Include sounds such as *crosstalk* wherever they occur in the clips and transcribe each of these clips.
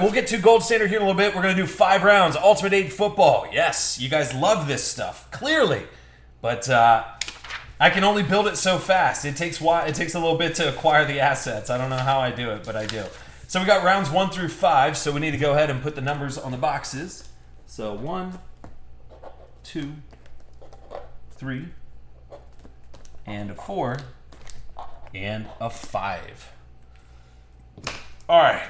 we'll get to gold standard here in a little bit. We're going to do five rounds, Ultimate 8 football. Yes, you guys love this stuff, clearly. But uh, I can only build it so fast. It takes why it takes a little bit to acquire the assets. I don't know how I do it, but I do. So we got rounds one through five. So we need to go ahead and put the numbers on the boxes. So one, two, three, and a four, and a five. All right.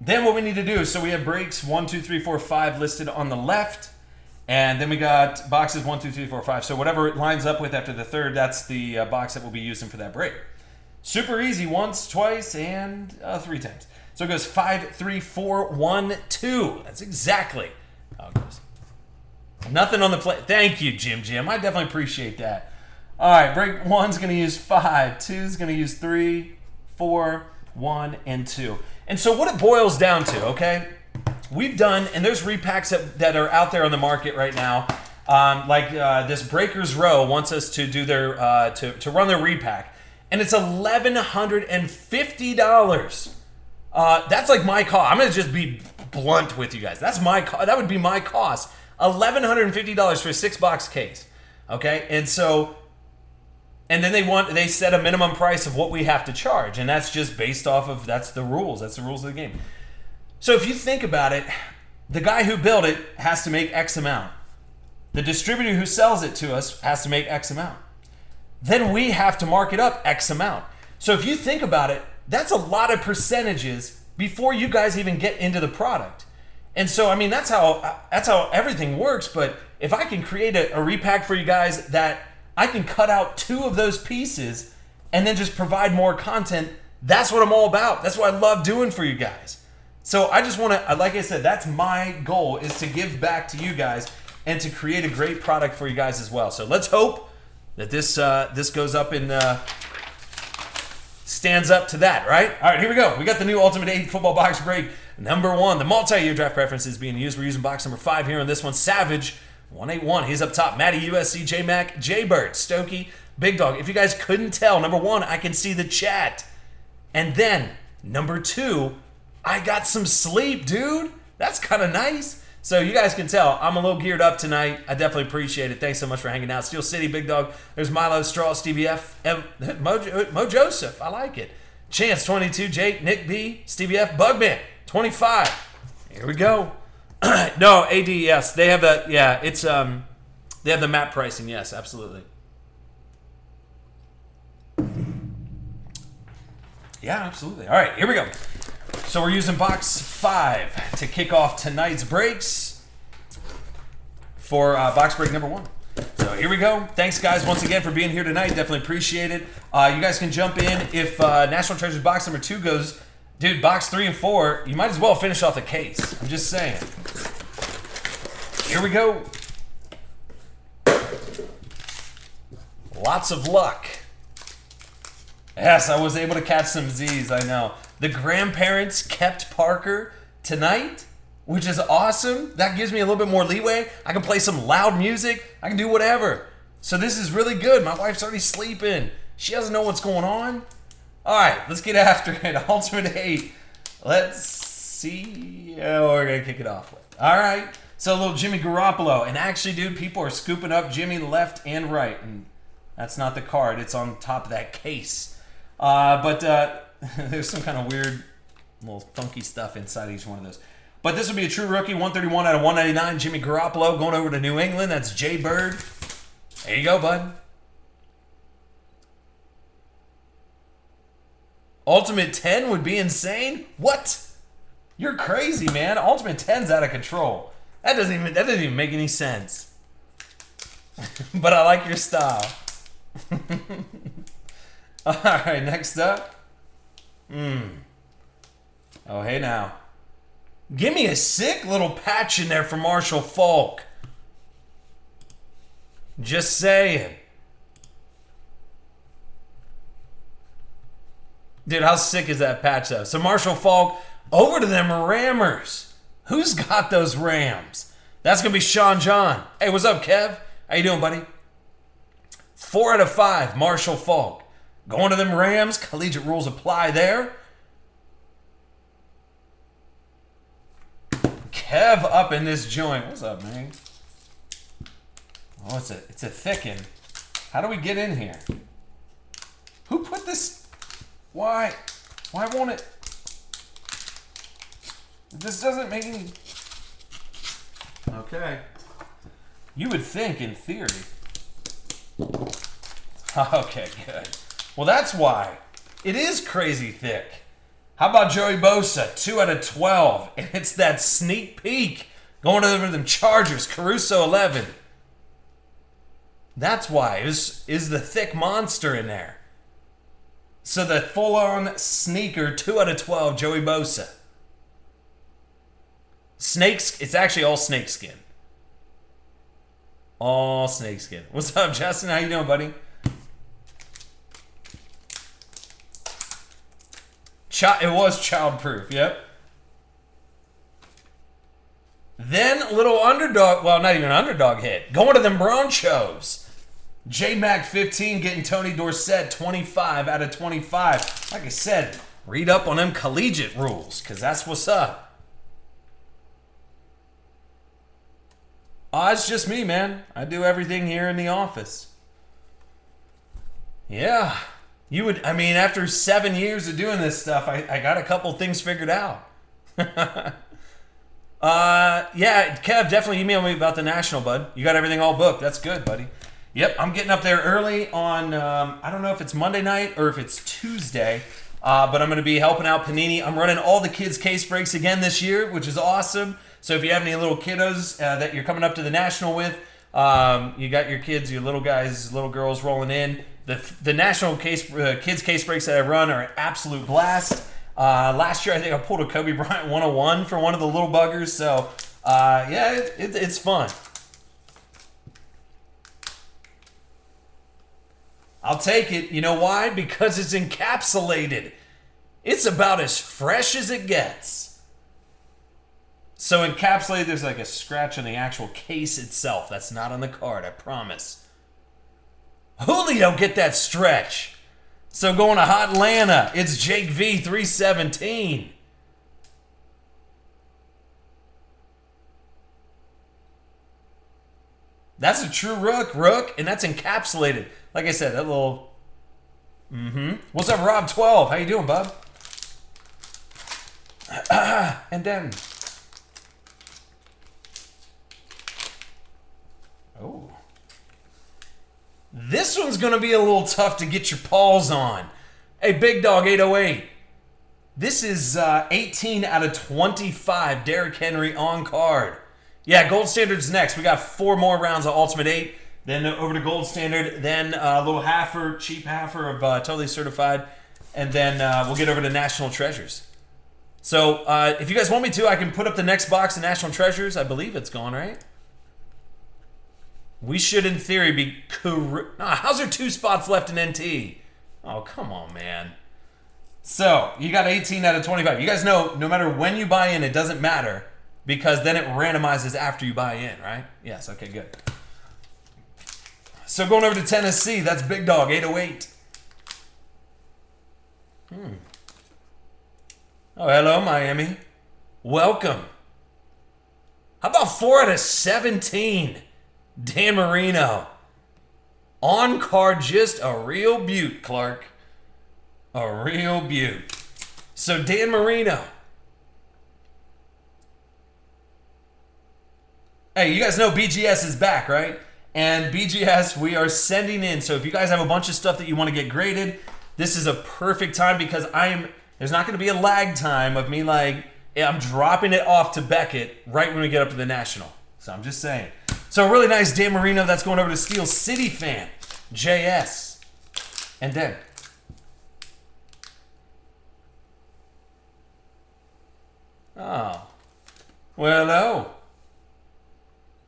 Then what we need to do, is so we have breaks one, two, three, four, five listed on the left. And then we got boxes one, two, three, four, five. So whatever it lines up with after the third, that's the uh, box that we'll be using for that break. Super easy once, twice, and uh, three times. So it goes five, three, four, one, two. That's exactly how it goes. Nothing on the plate. Thank you, Jim Jim. I definitely appreciate that. All right, break one's going to use five, two's going to use three, four, one, and two. And so what it boils down to, okay? We've done, and there's repacks that, that are out there on the market right now. Um, like uh, this Breakers Row wants us to do their uh, to, to run their repack, and it's eleven hundred and fifty dollars. Uh, that's like my cost. I'm gonna just be blunt with you guys. That's my co- that would be my cost. Eleven hundred and fifty dollars for a six box case. Okay, and so and then they want they set a minimum price of what we have to charge. And that's just based off of that's the rules. That's the rules of the game. So if you think about it the guy who built it has to make x amount. The distributor who sells it to us has to make x amount. Then we have to mark it up x amount. So if you think about it that's a lot of percentages before you guys even get into the product. And so i mean that's how that's how everything works. But if i can create a, a repack for you guys that I can cut out two of those pieces and then just provide more content. That's what I'm all about. That's what I love doing for you guys. So I just want to, like I said, that's my goal is to give back to you guys and to create a great product for you guys as well. So let's hope that this uh, this goes up and uh, stands up to that, right? All right, here we go. We got the new Ultimate 8 football box break. Number one, the multi-year draft preference is being used. We're using box number five here on this one. Savage 181. He's up top. Matty USC, J Mac, J Bird, Stokey, Big Dog. If you guys couldn't tell, number one, I can see the chat. And then, number two, I got some sleep, dude. That's kind of nice. So you guys can tell I'm a little geared up tonight. I definitely appreciate it. Thanks so much for hanging out. Steel City, Big Dog. There's Milo, Straw, Stevie F, M, *laughs* Mo, Mo Joseph. I like it. Chance 22, Jake, Nick B, Stevie F, Bugman 25. Here we go. *clears throat* no, AD, yes. They have that. Yeah, it's um, they have the map pricing. Yes, absolutely. Yeah, absolutely. All right, here we go. So we're using box five to kick off tonight's breaks for uh, box break number one. So here we go. Thanks, guys, once again for being here tonight. Definitely appreciate it. Uh, you guys can jump in if uh, National Treasures box number two goes Dude, box three and four, you might as well finish off the case. I'm just saying. Here we go. Lots of luck. Yes, I was able to catch some Z's, I know. The grandparents kept Parker tonight, which is awesome. That gives me a little bit more leeway. I can play some loud music. I can do whatever. So this is really good. My wife's already sleeping. She doesn't know what's going on. All right, let's get after it. *laughs* Ultimate 8. Let's see how we're going to kick it off with. All right, so little Jimmy Garoppolo. And actually, dude, people are scooping up Jimmy left and right. And that's not the card. It's on top of that case. Uh, but uh, *laughs* there's some kind of weird, little funky stuff inside each one of those. But this would be a true rookie, 131 out of 199. Jimmy Garoppolo going over to New England. That's Jay Bird. There you go, bud. Ultimate 10 would be insane? What? You're crazy, man. Ultimate 10's out of control. That doesn't even that doesn't even make any sense. *laughs* but I like your style. *laughs* Alright, next up. Hmm. Oh, hey now. Give me a sick little patch in there for Marshall Faulk. Just saying. Dude, how sick is that patch though? So Marshall Faulk over to them Rammers. Who's got those Rams? That's gonna be Sean John. Hey, what's up, Kev? How you doing, buddy? Four out of five, Marshall Faulk. Going to them Rams, collegiate rules apply there. Kev up in this joint. What's up, man? Oh, it's a it's a thicken. How do we get in here? Who put this? Why? Why won't it? This doesn't make any. Okay. You would think, in theory. *laughs* Okay, good. Well, that's why. It is crazy thick. How about Joey Bosa? 2 out of 12. *laughs* And it's that sneak peek going over them Chargers. Caruso 11. That's why. Is is the thick monster in there. So the full-on sneaker, 2 out of 12, Joey Bosa. Snakes, it's actually all snakeskin. All snakeskin. What's up, Justin? How you doing, buddy? It was childproof, yep. Then little underdog, well, not even underdog hit. Going to them Broncos. J Mac 15 getting Tony Dorsett 25 out of 25. Like I said, read up on them collegiate rules, because that's what's up. Oh, it's just me, man. I do everything here in the office. Yeah. You would, I mean, after seven years of doing this stuff, I, I got a couple things figured out. *laughs* uh, yeah, Kev, definitely email me about the national, bud. You got everything all booked. That's good, buddy. Yep, I'm getting up there early on, um, I don't know if it's Monday night or if it's Tuesday, uh, but I'm going to be helping out Panini. I'm running all the kids' case breaks again this year, which is awesome. So if you have any little kiddos uh, that you're coming up to the national with, um, you got your kids, your little guys, little girls rolling in. The, the national case uh, kids case breaks that I run are an absolute blast. Uh, last year, I think I pulled a Kobe Bryant *laughs* 101 for one of the little buggers. So, uh, yeah, it, it, it's fun. I'll take it. You know why? *laughs* Because it's encapsulated. It's about as fresh as it gets. So encapsulated, there's like a scratch on the actual case itself. That's not on the card, I promise. Julio get that stretch. So going to Hot Atlanta, it's Jake V 317. That's a true rook, rook, and that's encapsulated. Like I said, that little. Mm-hmm. What's up, Rob 12? How you doing, bub? *clears throat* and then. Oh. This one's to be a little tough to get your paws on. Hey, Big Dog 808. This is uh, 18 out of 25 Derrick Henry on card. Yeah, Gold Standard's next. We got four more rounds of Ultimate 8. Then over to Gold Standard. Then uh, a little halfer, cheap halfer of uh, Totally Certified. And then uh, we'll get over to National Treasures. So uh, if you guys want me to, I can put up the next box of National Treasures. I believe it's gone, right? We should, in theory, be. Cor- how's there two spots left in NT? Oh, come on, man. So, you got 18 out of 25. You guys know no matter when you buy in, it doesn't matter because then it randomizes after you buy in, right? Yes, okay, good. So, going over to Tennessee, that's Big Dog, 808. Hmm. Oh, hello, Miami. Welcome. How about 4 out of 17? Dan Marino. On card, just a real beaut, Clark. A real beaut. So, Dan Marino. Hey, you guys know BGS is back, right? And BGS, we are sending in. So, if you guys have a bunch of stuff that you want to get graded, this is a perfect time because I am. There's not going to be a lag time of me like eh, I'm dropping it off to Beckett right when we get up to the national. So I'm just saying. So really nice Dan Marino. That's going over to Steel City fan. JS. And then. Oh. Well, hello.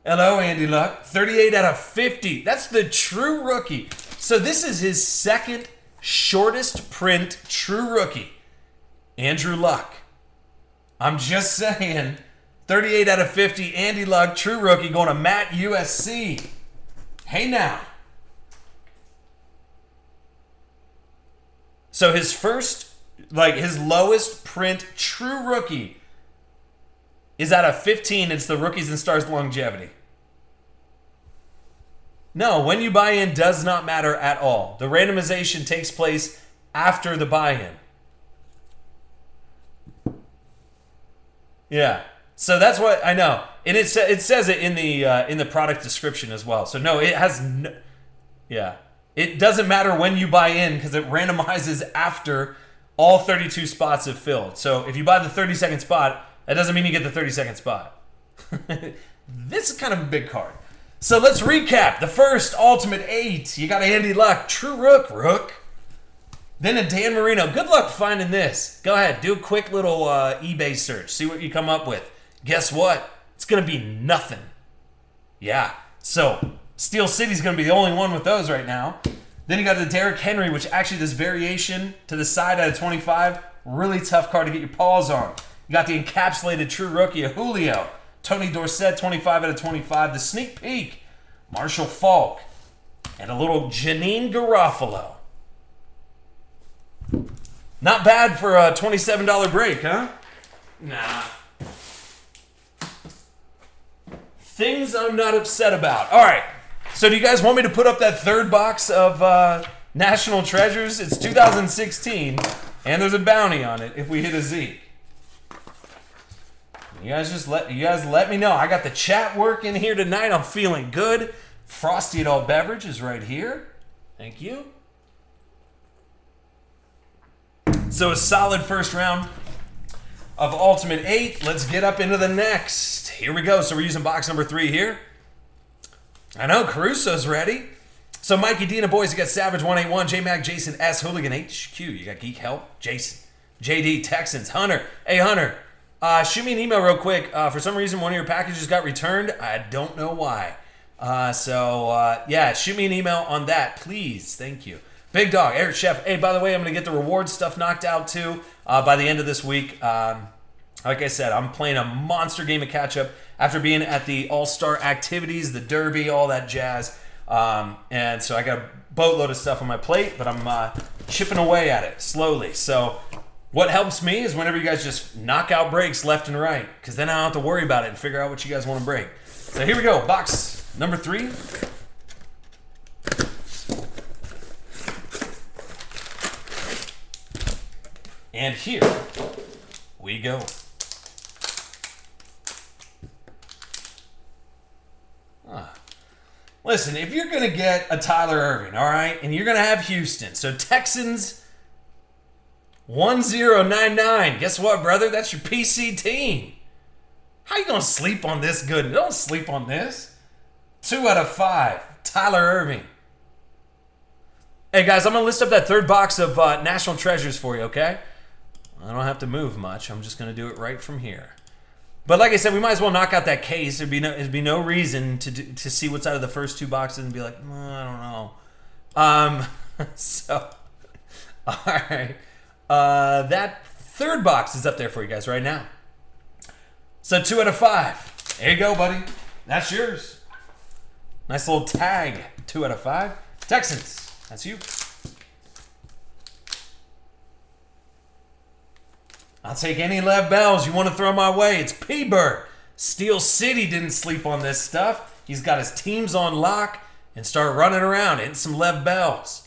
Hello, Andy Luck. 38 out of 50. That's the true rookie. So this is his second shortest print true rookie. Andrew Luck. I'm just *laughs* saying. 38 out of 50, Andy Luck, true rookie, going to Matt USC. Hey now. So his first, like his lowest print true rookie is out of 15, it's the Rookies and Stars longevity. No, when you buy in does not matter at all. The randomization takes place after the buy in. Yeah. So that's what I know, and it sa- it says it in the uh, in the product description as well. So no, it has no, yeah, it doesn't matter when you buy in because it *laughs* randomizes after all 32 spots have filled. So if you buy the 30 second spot, that doesn't mean you get the 30 second spot. *laughs* this is kind of a big card. So let's recap the first Ultimate Eight. You got Andy Luck, True Rook, Rook. Then a Dan Marino. Good luck finding this. Go ahead, do a quick little uh, eBay search. See what you come up with. Guess what? It's gonna be nothing. Yeah. So Steel City's gonna be the only one with those right now. Then you got the Derrick Henry, which actually this variation to the side out of 25, really tough card to get your paws on. You got the encapsulated true rookie of Julio. Tony Dorsett, 25 out of 25. The sneak peek, Marshall Faulk. And a little Janine Garofalo. Not bad for a $27 break, huh? Nah. Things I'm not upset about. All right. So do you guys want me to put up that third box of uh, National Treasures? It's 2016, and there's a bounty on it if we hit a Zeke. You guys just let you guys let me know. I got the chat working here tonight. I'm feeling good. Frosty Adult all beverages right here. Thank you. So a solid first round of Ultimate 8. Let's get up into the next. Here we go. So we're using box number three here. I know, Caruso's ready. So Mikey Dina boys, you got Savage 181, J-Mag, Jason S, Hooligan HQ. You got Geek Help, Jason, JD, Texans, Hunter. Hey Hunter, uh, shoot me an email real quick. Uh, for some reason, one of your packages got returned. I don't know why. Uh, so uh, yeah, shoot me an email on that, please. Thank you. Big Dog, Eric Chef. Hey, by the way, I'm gonna get the reward stuff knocked out too uh, by the end of this week. Um, like I said, I'm playing a monster game of catch up after being at the All Star activities, the Derby, all that jazz. Um, and so I got a boatload of stuff on my plate, but I'm uh, chipping away at it slowly. So what helps me is whenever you guys just knock out breaks left and right, because then I don't have to worry about it and figure out what you guys want to break. So here we go, box number three. And here we go. Listen, if you're going to get a Tyler Ervin, all right, and you're going to have Houston, so Texans 1099. Guess what, brother? That's your PC team. How you to sleep on this good? Don't sleep on this. Two out of five. Tyler Ervin. Hey, guys, I'm to list up that third box of uh, National Treasures for you, okay? I don't have to move much. I'm just to do it right from here. But like I said, we might as well knock out that case. There'd be no, there'd be no reason to do, to see what's out of the first two boxes and be like, mm, I don't know. Um, *laughs* so, *laughs* all right. Uh, that third box is up there for you guys right now. So two out of five. There you go, buddy. That's yours. Nice little tag. Two out of five. Texans. That's you. I'll take any Lev Bells you want to throw my way. It's P-Bird. Steel City didn't sleep on this stuff. He's got his teams on lock and start running around hitting some Lev Bells.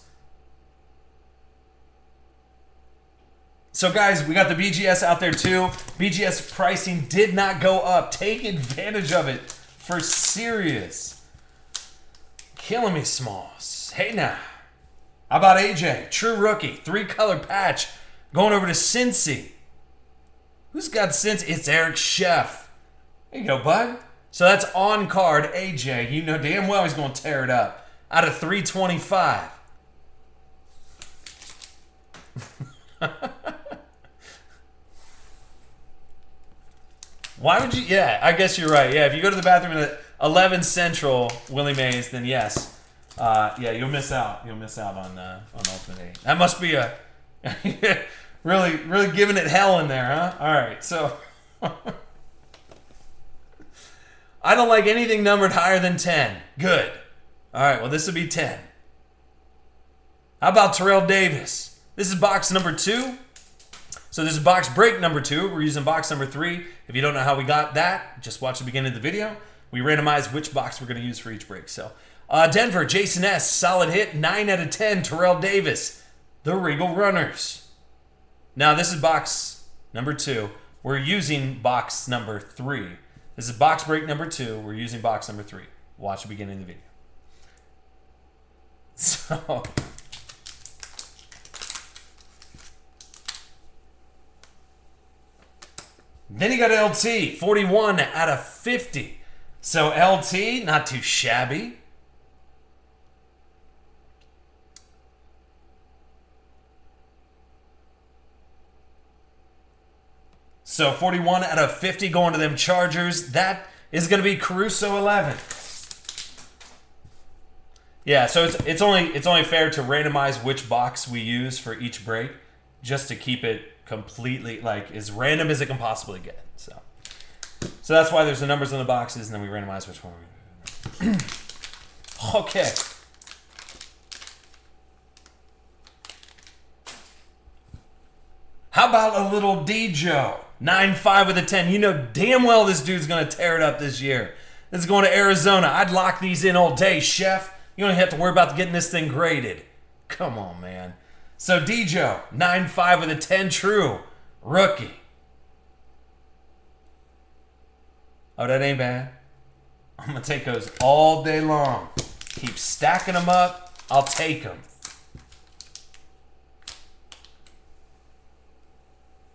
So guys, we got the BGS out there too. BGS pricing did not go up. Take advantage of it for serious. Killing me, Smalls. Hey now. How about AJ? True rookie. Three color patch. Going over to Cincy. Who's got sense? It's Eric Chef. There you go, bud. So that's on card AJ. You know damn well he's going to tear it up. Out of 325. *laughs* Why would you? Yeah, I guess you're right. Yeah, if you go to the bathroom at 11 Central, Willie Mays, then yes. Uh, yeah, you'll miss out. You'll miss out on uh, on Ultimate Eight. That must be a *laughs* really, really giving it hell in there, huh? All right, so *laughs* I don't like anything numbered higher than 10. Good. All right, well, this would be 10. How about Terrell Davis? This is box number two. So this is box break number two. We're using box number three. If you don't know how we got that, just watch the beginning of the video. We randomize which box we're going to use for each break. So uh, Denver, Jason S, solid hit, 9 out of 10. Terrell Davis, the Regal Runners. Now this is box number two. We're using box number three. This is box break number two. We're using box number three. Watch the beginning of the video. *laughs* So... Then you got LT, 41 out of 50. So LT, not too shabby. So 41 out of 50 going to them Chargers. That is going to be Caruso 11. Yeah, so it's it's only it's only fair to randomize which box we use for each break, just to keep it completely like as random as it can possibly get. So, so that's why there's the numbers on the boxes, and then we randomize which one. *clears throat* okay. How about a little D Joe? 9 5 with a 10. You know damn well this dude's going to tear it up this year. This is going to Arizona. I'd lock these in all day, chef. You don't have to worry about getting this thing graded. Come on, man. So Dejo, 9-5 with a 10 true. Rookie. Oh, that ain't bad. I'm going to take those all day long. Keep stacking them up. I'll take them.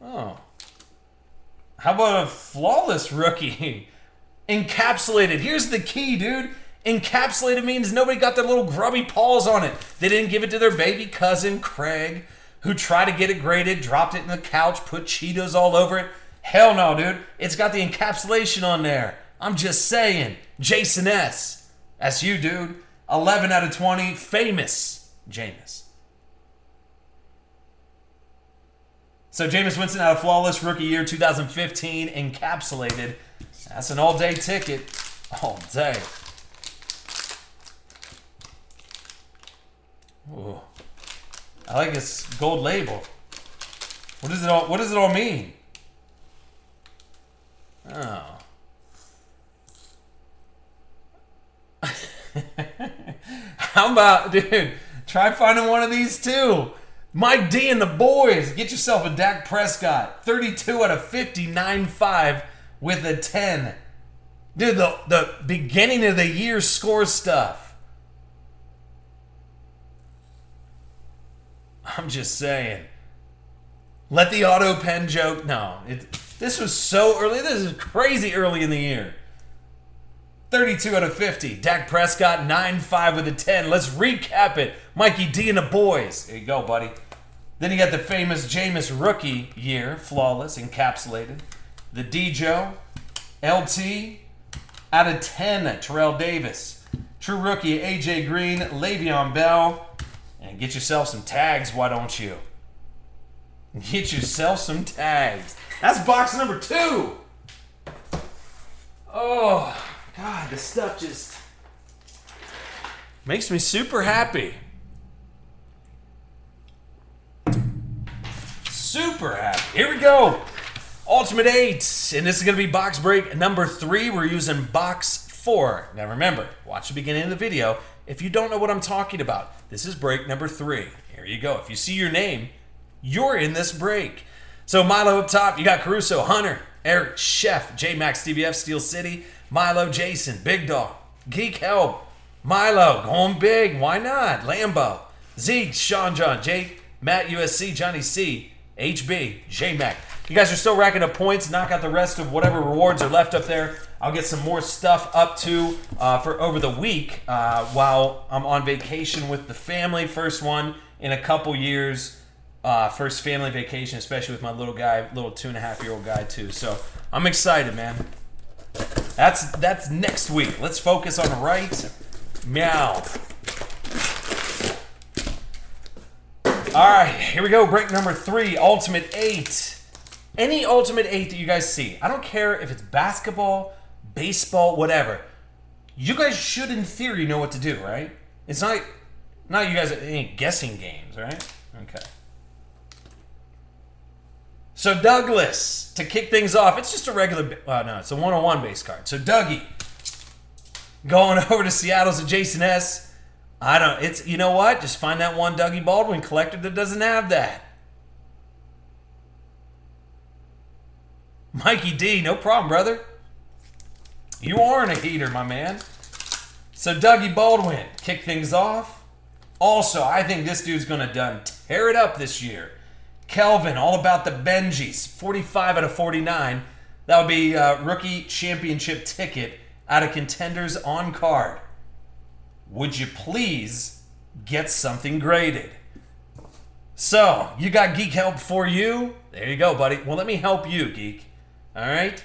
Oh. How about a flawless rookie? *laughs* Encapsulated. Here's the key, dude. Encapsulated means nobody got their little grubby paws on it. They didn't give it to their baby cousin, Craig, who tried to get it graded, dropped it in the couch, put Cheetos all over it. Hell no, dude. It's got the encapsulation on there. I'm just saying. Jason S. That's you, dude. 11 out of 20. Famous. Jameis. So Jameis Winston out of Flawless Rookie Year 2015 encapsulated. That's an all-day ticket. All day. Ooh. I like this gold label. What does it all what does it all mean? Oh. *laughs* How about dude, try finding one of these too. Mike D and the boys, get yourself a Dak Prescott. 32 out of 59 5 with a 10. Dude, the, the beginning of the year score stuff. I'm just saying. Let the auto pen joke. No, it, this was so early. This is crazy early in the year. 32 out of 50. Dak Prescott, 9 5 with a 10. Let's recap it. Mikey D and the boys. There you go, buddy. Then you got the famous Jameis rookie year, flawless, encapsulated. The D Joe, LT, out of 10, Terrell Davis. True rookie, AJ Green, Le'Veon Bell, and get yourself some tags, why don't you? Get yourself some tags. That's box number two. Oh, God, this stuff just makes me super happy. Super happy. Here we go. Ultimate 8. And this is going to be box break number 3. We're using box 4. Now remember, watch the beginning of the video if you don't know what I'm talking about, this is break number three. Here you go. If you see your name, you're in this break. So Milo up top, you got Caruso, Hunter, Eric, Chef, J Max, DBF, Steel City, Milo, Jason, Big Dog, Geek Help, Milo, going big, why not? Lambo, Zeke, Sean John, Jake, Matt USC, Johnny C, HB, J Mac. You guys are still racking up points. Knock out the rest of whatever rewards are left up there. I'll get some more stuff up to uh, for over the week uh, while I'm on vacation with the family. First one in a couple years. Uh, first family vacation, especially with my little guy, little two and a half year old guy too. So I'm excited, man. That's that's next week. Let's focus on right. Meow. All right, here we go. Break number three, Ultimate Eight any Ultimate 8 that you guys see, I don't care if it's basketball, baseball, whatever. You guys should, in theory, know what to do, right? It's not, not you guys any guessing games, right? Okay. So Douglas to kick things off. It's just a regular. Uh, no, it's a one-on-one base card. So Dougie going *laughs* over to Seattle's Jason S. I don't. It's you know what? Just find that one Dougie Baldwin collector that doesn't have that. Mikey D, no problem, brother. You aren't a heater, my man. So Dougie Baldwin, kick things off. Also, I think this dude's gonna done tear it up this year. Kelvin, all about the Benjis, 45 out of 49. That would be a rookie championship ticket out of contenders on card. Would you please get something graded? So, you got Geek Help for you? There you go, buddy. Well, let me help you, Geek. All right?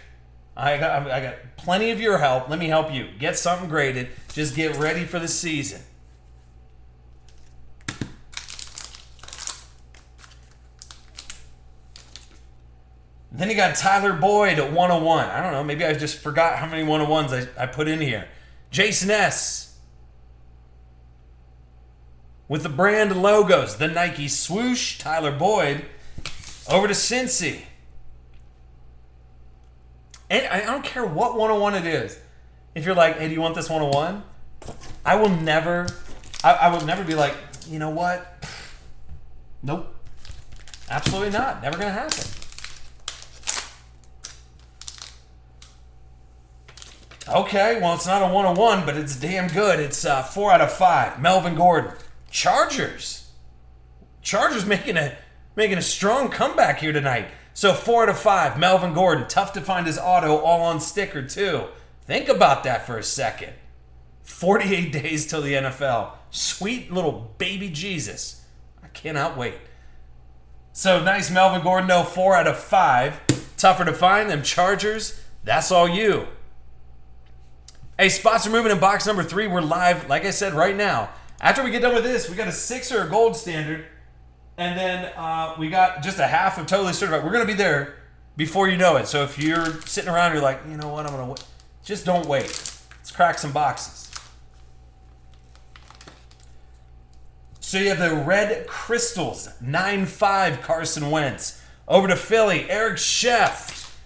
I got, I got plenty of your help. Let me help you. Get something graded. Just get ready for the season. Then you got Tyler Boyd at 101. I don't know. Maybe I just forgot how many 101s I, I put in here. Jason S. With the brand logos, the Nike swoosh, Tyler Boyd. Over to Cincy. I don't care what 101 it is. If you're like, hey, do you want this 101? I will never, I, I will never be like, you know what? *sighs* Nope. Absolutely not. Never going to happen. Okay, well, it's not a 101, but it's damn good. It's uh, 4 out of 5. Melvin Gordon. Chargers. Chargers *laughs* making a making a strong comeback here tonight. So 4 out of 5. Melvin Gordon. Tough to find his auto all on sticker, too. Think about that for a second. 48 *laughs* days till the NFL. Sweet little baby Jesus. I cannot wait. So nice Melvin Gordon, no 4 out of 5. Tougher to find them Chargers. That's all you. Hey, spots are moving in box number three. We're live, like I said, right now. After we get done with this, we got a six or gold standard, and then uh, we got just a half of totally certified. We're gonna be there before you know it. So if you're sitting around, you're like, you know what, I'm gonna wait. Just don't wait. Let's crack some boxes. So you have the red crystals, 9-5 Carson Wentz. Over to Philly, Eric Chef.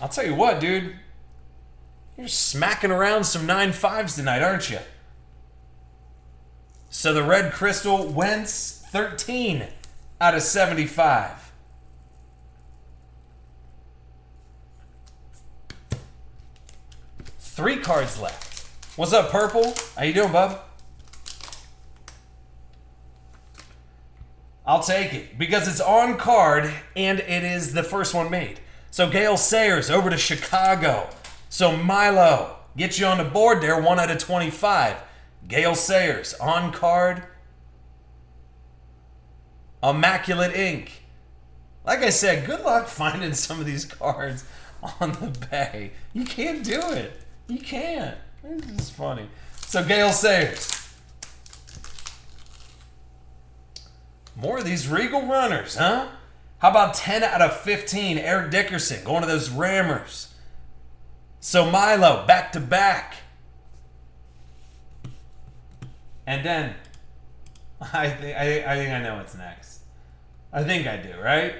I'll tell you what, dude. You're smacking around some 9-5s tonight, aren't you? So the red crystal Wentz 13 out of 75. Three cards left. What's up, Purple? How you doing, bub? I'll take it because it's on card and it is the first one made. So Gale Sayers over to Chicago. So Milo get you on the board there, 1 out of 25. Gale Sayers on card. Immaculate Ink. Like I said, good luck *laughs* finding some of these cards on the bay. You can't do it. You can't. This is funny. So Gale Sayers. More of these Regal runners, huh? How about 10 out of 15? Eric Dickerson going to those Rammers. So Milo, back to back. And then, *laughs* I, think I, I think I know what's next. I think I do, right?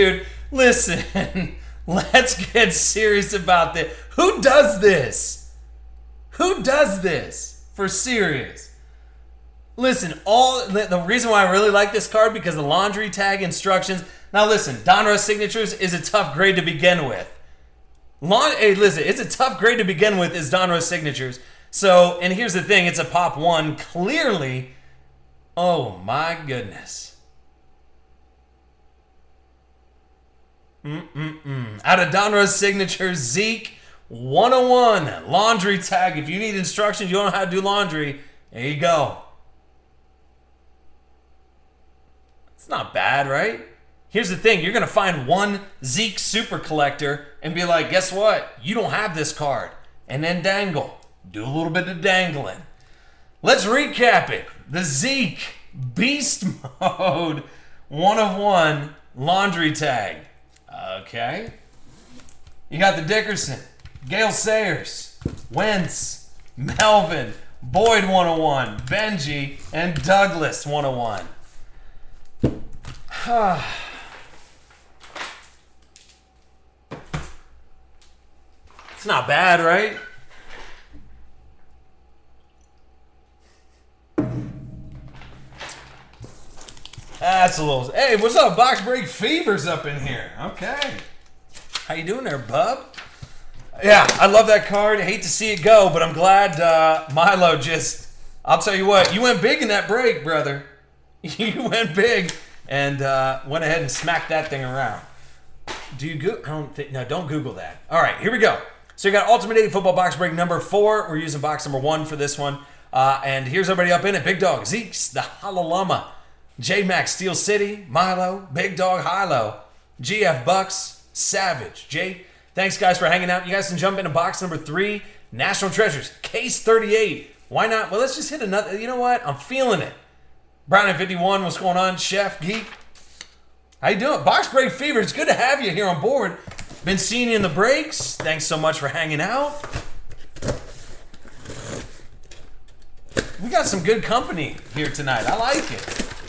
Dude. Listen, *laughs* let's get serious about this. Who does this? Who does this for serious? Listen, all the, reason why I really like this card because the laundry tag instructions. Now listen, Donruss signatures is a tough grade to begin with. Lawn, hey, listen, it's a tough grade to begin with. Is Donruss signatures. So, and here's the thing: it's a pop one. Clearly, oh my goodness. Mm-mm-mm. Out of Donruss signatures, Zeke 101 laundry tag. If you need instructions, you don't know how to do laundry. There you go. It's not bad, right? Here's the thing you're going to find one Zeke super collector and be like, guess what? You don't have this card. And then dangle. Do a little bit of dangling. Let's recap it. The Zeke Beast *laughs* Mode one of one laundry tag. Okay. You got the Dickerson, Gale Sayers, Wentz, Melvin, Boyd 101, Benji, and Douglas 101. *sighs* it's not bad, right? That's a little. Hey, what's up? Box break fevers up in here. Okay. How you doing there, bub? Yeah, I love that card. I hate to see it go, but I'm glad uh, Milo just. I'll tell you what, you went big in that break, brother. *laughs* You went big and uh, went ahead and smacked that thing around. Do you go? I don't think. No, don't Google that. All right, here we go. So you got Ultimate 80 Football Box Break number four. We're using box number one for this one. Uh, and here's everybody up in it. Big Dog, Zeke's, the Halalama, J Max, Steel City, Milo, Big Dog, Hilo, GF Bucks, Savage, Jay. Thanks, guys, for hanging out. You guys can jump into box number three, National Treasures, Case 38. Why not? Well, let's just hit another. You know what? I'm feeling it. Brown at 51, what's going on? Chef, Geek. How you doing? Box Break Fever, it's good to have you here on board. Been seeing you in the breaks. Thanks so much for hanging out. We got some good company here tonight. I like it.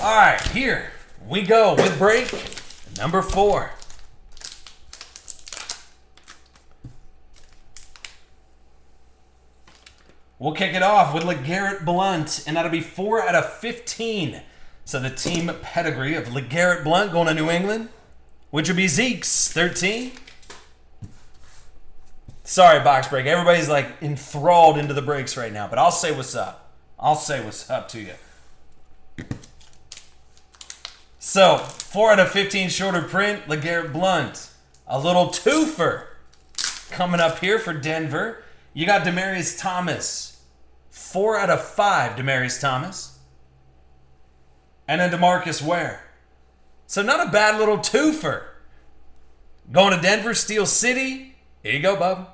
All right, here we go with break number four. We'll kick it off with LeGarrette Blunt, and that'll be 4 out of 15. So the team pedigree of LeGarrette Blunt going to New England, which would be Zeke's 13. Sorry, box break. Everybody's like enthralled into the breaks right now, but I'll say what's up. I'll say what's up to you. So, 4 out of 15 shorter print, LeGarrette Blunt. A little twofer coming up here for Denver. You got Demaryius Thomas. Four out of five, Demaryius Thomas. And then Demarcus Ware. So not a bad little twofer. Going to Denver, Steel City. Here you go, bub.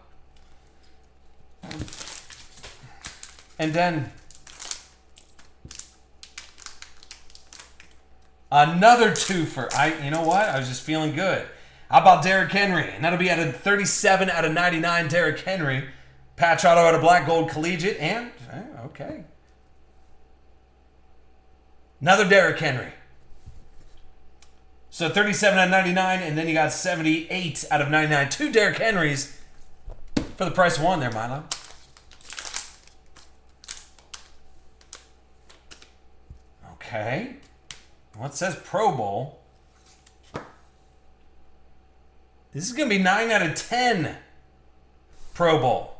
And then another twofer. I, you know what? I was just feeling good. How about Derrick Henry? And that'll be at a 37 out of 99, Derrick Henry. Patch auto out of black gold collegiate and eh, okay. Another Derrick Henry. So 37 out of 99, and then you got 78 out of 99. Two Derrick Henrys for the price of one there, Milo. Okay. What says Pro Bowl? This is going to be 9 out of 10 Pro Bowl.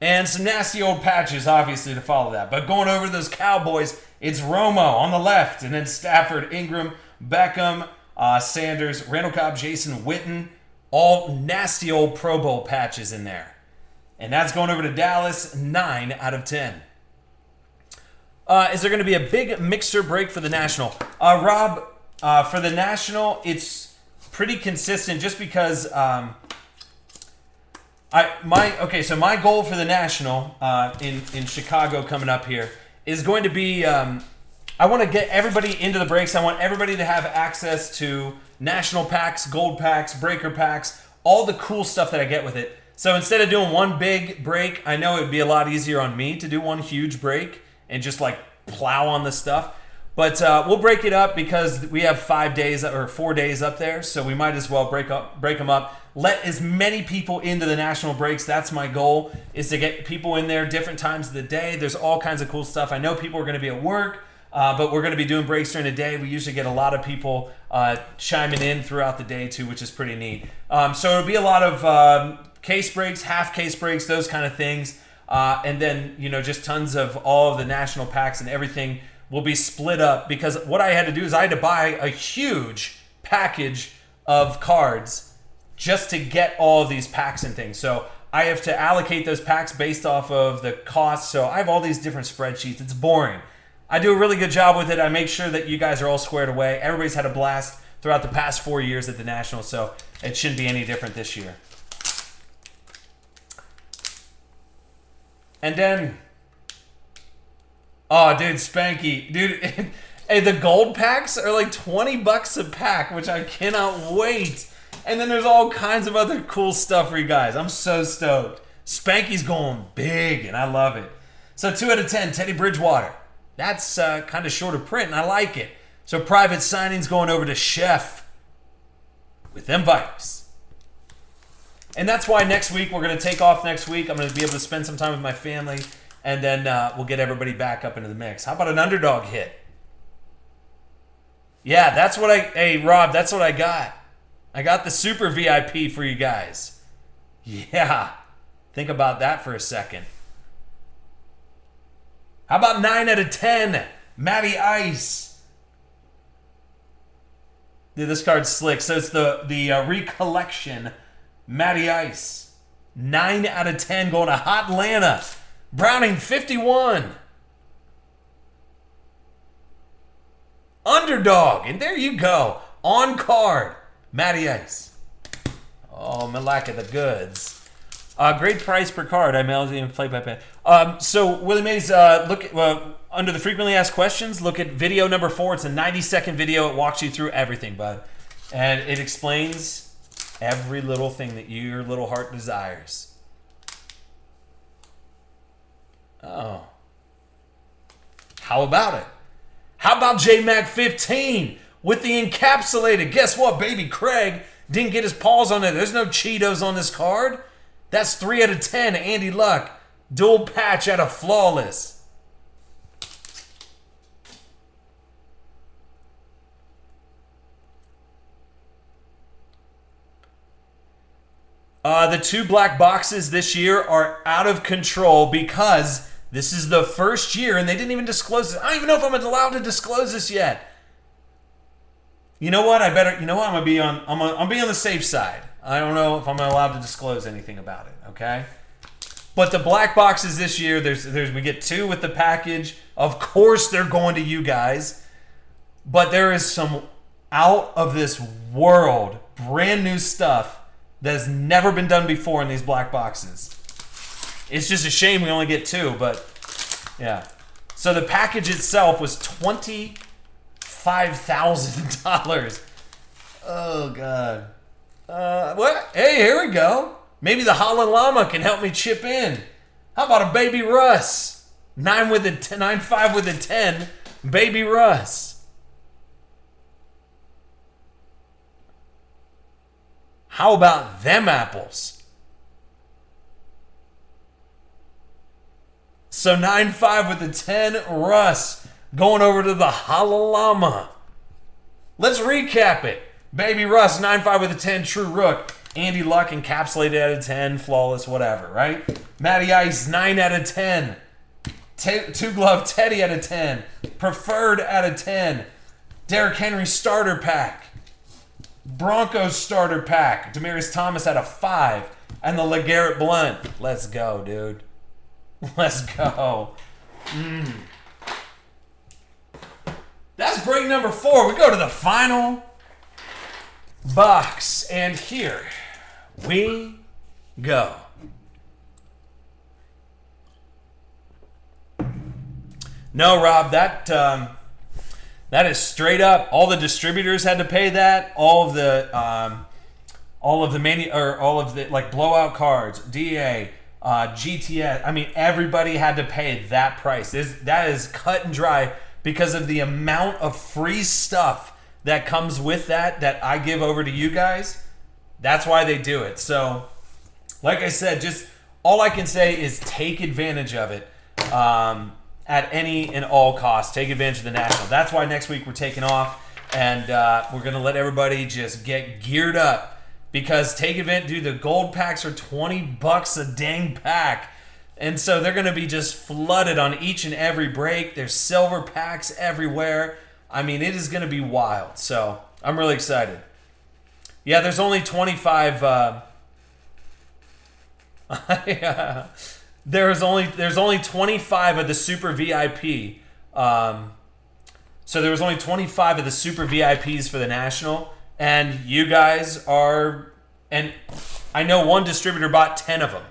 And some nasty old patches, obviously, to follow that. But going over those Cowboys, it's Romo on the left, and then Stafford, Ingram, Beckham, uh, Sanders, Randall Cobb, Jason Witten. All nasty old Pro Bowl patches in there. And that's going over to Dallas, 9 out of 10. Uh, is there going to be a big mixer break for the National? Uh, Rob, uh, for the National, it's pretty consistent just because um, I my okay, so my goal for the national uh, in in Chicago coming up here is going to be um, I want to get everybody into the breaks. I want everybody to have access to national packs, gold packs, breaker packs, all the cool stuff that I get with it. So instead of doing one big break, I know it would be a lot easier on me to do one huge break and just like plow on the stuff. But uh, we'll break it up because we have five days or four days up there, so we might as well break up break them up. Let as many people into the national breaks. That's my goal is to get people in there different times of the day. There's all kinds of cool stuff. I know people are going to be at work. Uh, but we're going to be doing breaks during the day. We usually get a lot of people uh, chiming in throughout the day too, which is pretty neat. Um, so it'll be a lot of um, case breaks, half case breaks, those kind of things, uh, and then you know just tons of all of the national packs and everything will be split up because what I had to do is I had to buy a huge package of cards just to get all of these packs and things. So I have to allocate those packs based off of the cost. So I have all these different spreadsheets. It's boring. I do a really good job with it. I make sure that you guys are all squared away. Everybody's had a blast throughout the past four years at the National, so it shouldn't be any different this year. And then, oh, dude, Spanky, dude, *laughs* hey, the gold packs are like 20 bucks a pack, which I cannot wait. And then there's all kinds of other cool stuff for you guys. I'm so stoked. Spanky's going big, and I love it. So, 2 out of 10, Teddy Bridgewater. That's uh, kind of short of print, and I like it. So private signings going over to Chef with Vikes. And that's why next week we're going to take off next week. I'm going to be able to spend some time with my family, and then uh, we'll get everybody back up into the mix. How about an underdog hit? Yeah, that's what I. Hey, Rob, that's what I got. I got the super VIP for you guys. Yeah. Think about that for a second. How about 9 out of 10? Matty Ice. Dude, this card's slick. So it's the, the uh, recollection. Matty Ice. 9 out of 10 going to Hot Atlanta. Browning 51. Underdog. And there you go. On card. Matty Ice. Oh, Malacca the goods. Uh, great price per card. I mailed you play by play. Um, so Willie Mays, uh, look uh, under the frequently asked questions. Look at video number four. It's a 90 second video. It walks you through everything, bud, and it explains every little thing that your little heart desires. Oh, how about it? How about JMac 15 with the encapsulated? Guess what, baby? Craig didn't get his paws on it. There's no Cheetos on this card. That's 3 out of 10, Andy Luck. Dual patch out of Flawless. Uh, the two black boxes this year are out of control because this is the first year and they didn't even disclose it. I don't even know if I'm allowed to disclose this yet. You know what? I better. You know what? I'm gonna be on. I'm gonna, I'm be on the safe side. I don't know if I'm allowed to disclose anything about it. Okay. But the black boxes this year, there's there's we get two with the package. Of course, they're going to you guys. But there is some out of this world, brand new stuff that has never been done before in these black boxes. It's just a shame we only get two, but yeah. So the package itself was twenty five thousand dollars. Oh god. Uh, what? Hey, here we go. Maybe the Holland Llama can help me chip in. How about a baby Russ? Nine with a ten, nine five with a ten. Baby Russ. How about them apples? So nine five with a ten. Russ going over to the Halalama. Let's recap it. Baby Russ, 9-5 with a 10, true rook. Andy Luck encapsulated out of 10, flawless, whatever, right? Matty Ice, 9 out of 10. T- two glove Teddy out of 10. Preferred out of 10. Derrick Henry starter pack. Broncos starter pack. Demaryius Thomas out of 5. And the LeGarrette Blount. Let's go, dude. *laughs* Let's go. Mm. That's break number four. We go to the final box. And here we go. No, Rob, that um, that is straight up. All the distributors had to pay that. All of the um, all of the many or all of the like blowout cards, DA, uh, GTS. I mean, everybody had to pay that price. This, that is cut and dry because of the amount of free stuff that comes with that that I give over to you guys. That's why they do it. So, like I said, just all I can say is take advantage of it um, at any and all costs. Take advantage of the national. That's why next week we're taking off and uh, we're gonna let everybody just get geared up because take advantage. Dude, the gold packs are twenty bucks a dang pack. And so they're going to be just flooded on each and every break. There's silver packs everywhere. I mean, it is going to be wild. So I'm really excited. Yeah, there's only 25. Uh, *laughs* yeah, there's only there's only 25 of the super VIP. Um, so there was only 25 of the super VIPs for the national, and you guys are, and I know one distributor bought 10 of them.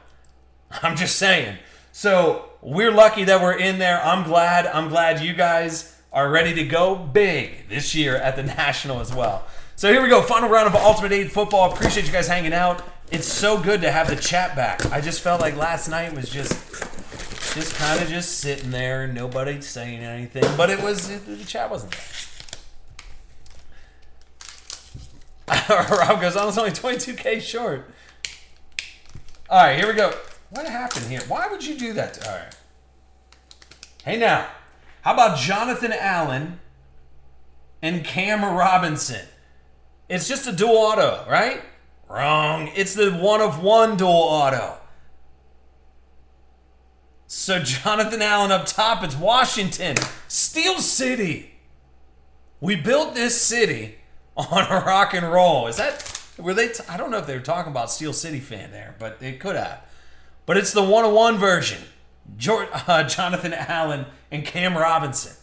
I'm just saying. So we're lucky that we're in there. I'm glad. I'm glad you guys are ready to go big this year at the *laughs* national as well. So here we go. Final round of Ultimate 8 football. Appreciate you guys hanging out. It's so good to have the chat back. I just felt like last night was just just kind of just sitting there, nobody saying anything, but it was it, the chat wasn't there. *laughs* Rob goes, oh, I was only 22k short. All right, here we go. What happened here? Why would you do that? All right. Hey now, how about Jonathan Allen and Cam Robinson? It's just a dual auto, right? Wrong. It's the one of one dual auto. So Jonathan Allen up top, it's Washington. Steel City. We built this city on a rock and roll. Is that were they? I don't know if they were talking about Steel City fan there, but they could have. But it's the one-on-one version. George, uh, Jonathan Allen and Cam Robinson.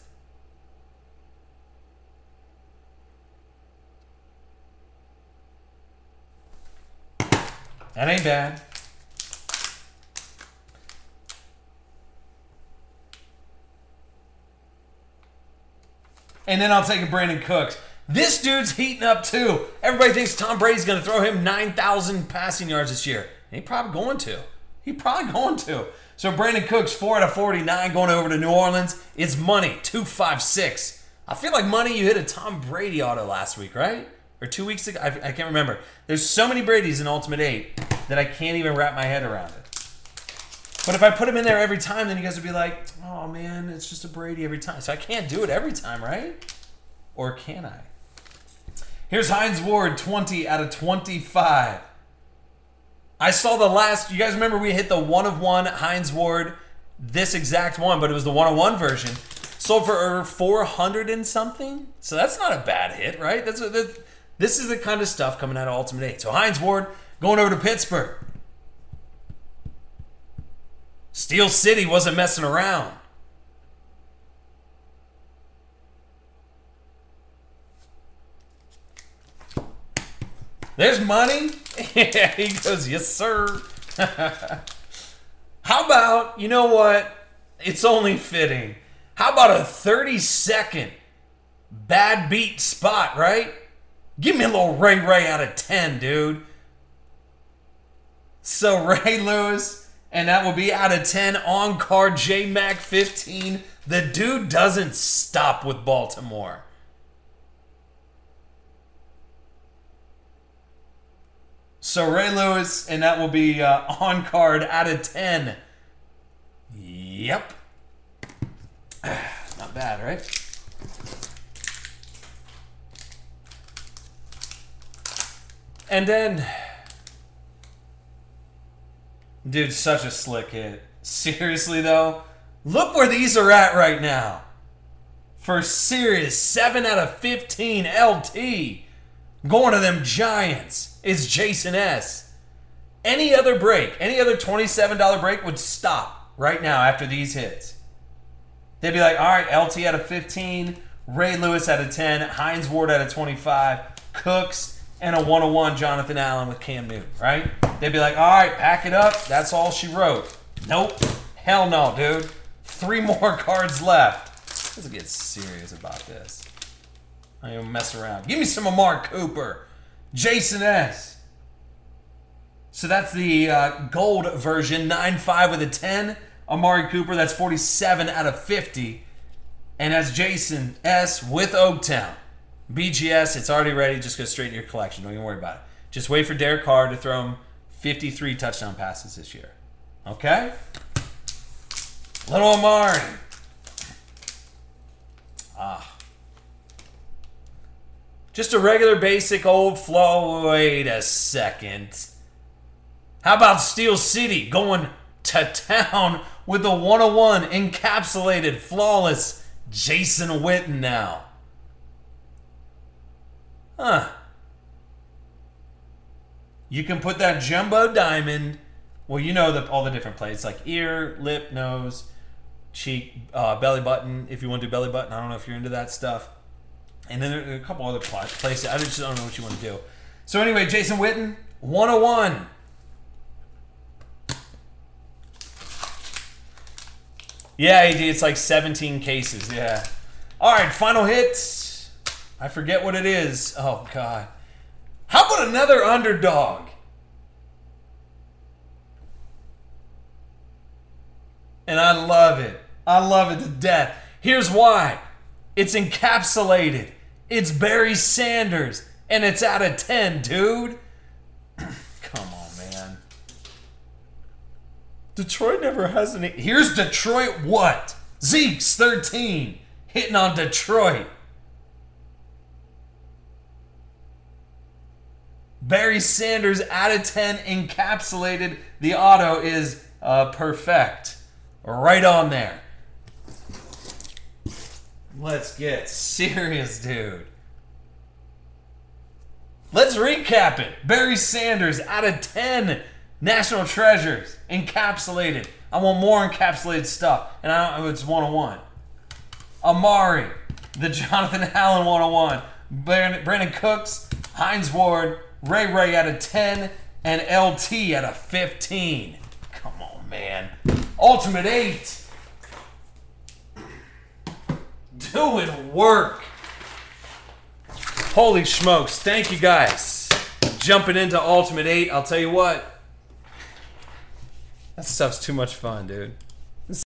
That ain't bad. And then I'll take a Brandin Cooks. This dude's heating up too. Everybody thinks Tom Brady's going to throw him 9,000 passing yards this year. He probably going to. He probably going to. So Brandin Cooks, 4 out of 49, going over to New Orleans. It's money, 256. I feel like money you hit a Tom Brady auto last week, right? Or two weeks ago? I, I can't remember. There's so many Brady's in Ultimate 8 that I can't even wrap my head around it. But if I put him in there every time, then you guys would be like, oh man, it's just a Brady every time. So I can't do it every time, right? Or can I? Here's Hines Ward, 20 out of 25. I saw the last, you guys remember we hit the one of one Hines Ward, this exact one, but it was the one of one version. Sold for over 400 and something. So that's not a bad hit, right? That's, that's This is the kind of stuff coming out of Ultimate 8. So Hines Ward going over to Pittsburgh. Steel City wasn't messing around. There's money. *laughs* He goes, yes, sir. *laughs* How about, you know what? It's only fitting. How about a 30 second bad beat spot, right? Give me a little Ray Ray out of 10, dude. So *laughs* Ray Lewis, and that will be out of 10 on card J Mac 15. The dude doesn't stop with Baltimore. So Ray Lewis, and that will be uh, on card out of 10. Yep. *sighs* Not bad, right? And then, dude, such a slick hit. Seriously, though, look where these are at right now. For serious, 7 out of 15 LT. Going to them Giants is Jason S. Any other break, any other $27 break would stop right now after these hits. They'd be like, all right, LT out of 15, Ray Lewis out of 10, Hines Ward out of 25, Cooks, and a one on one Jonathan Allen with Cam Newton, right? They'd be like, all right, pack it up. That's all she wrote. Nope. Hell no, dude. Three *laughs* more cards left. Let's get serious about this. I don't mess around. Give me some Amari Cooper. Jason S. So that's the uh, gold version, 9-5 with a 10. Amari Cooper, that's 47 out of 50. And that's Jason S with Oaktown. BGS, it's already ready. Just go straight to your collection. Don't even worry about it. Just wait for Derek Carr to throw him 53 touchdown passes this year. Okay? Little Amari. Ah. Just a regular basic old flow. Wait a second. How about Steel City going to town with the 101 encapsulated, flawless Jason Witten now? Huh. You can put that jumbo diamond. Well, you know the, all the different places like ear, lip, nose, cheek, uh, belly button. If you want to do belly button, I don't know if you're into that stuff. And then there are a couple other places. I just don't know what you want to do. So anyway, Jason Witten, 101. Yeah, AD, it's like 17 cases. Yeah. All right, final hits. I forget what it is. Oh, God. How about another underdog? And I love it. I love it to death. Here's why it's encapsulated, it's Barry Sanders, and it's out of 10, dude. *clears throat* Come on, man. Detroit never has any. Here's Detroit what? Zeke's 13, hitting on Detroit. Barry Sanders out of 10 encapsulated. The auto is uh, perfect. Right on there. Let's get serious, dude. Let's recap it. Barry Sanders out of 10 national treasures encapsulated. I want more encapsulated stuff. And I don't, it's 101. Amari, the Jonathan *laughs* Allen 101. Brandin, Brandin Cooks, Hines Ward, Ray Ray out of 10, and LT out of 15. Come on, man. Ultimate 8. Doing work. Holy smokes. Thank you guys. Jumping into Ultimate 8. I'll tell you what. That stuff's too much fun, dude.